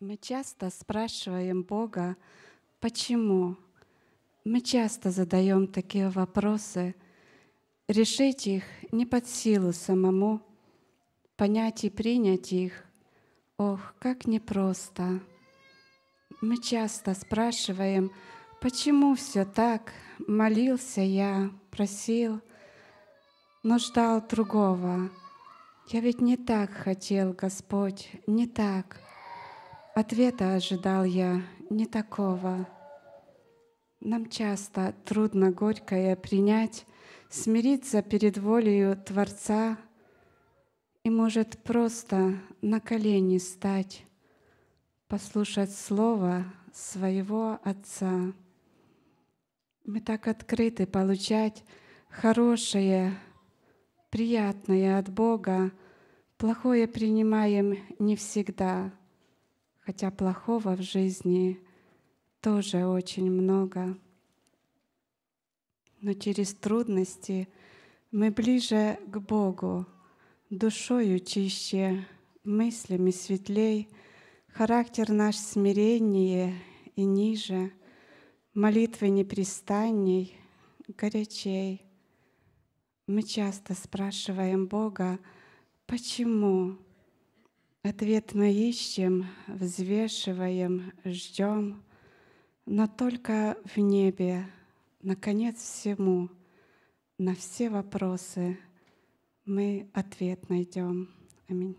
Мы часто спрашиваем Бога, почему? Мы часто задаем такие вопросы. Решить их не под силу самому, понять и принять их. Ох, как непросто. Мы часто спрашиваем, почему все так? Молился я, просил, но ждал другого. Я ведь не так хотел, Господь, не так. Ответа ожидал я не такого. Нам часто трудно горькое принять, смириться перед волею Творца и, может, просто на колени стать, послушать Слово своего Отца. Мы так открыты получать хорошее, приятное от Бога, плохое принимаем не всегда, хотя плохого в жизни тоже очень много. Но через трудности мы ближе к Богу, душою чище, мыслями светлей, характер наш смиреннее и ниже, молитвы непрестанней, горячей. Мы часто спрашиваем Бога, почему? Ответ мы ищем, взвешиваем, ждем, но только в небе, наконец всему, на все вопросы мы ответ найдем. Аминь.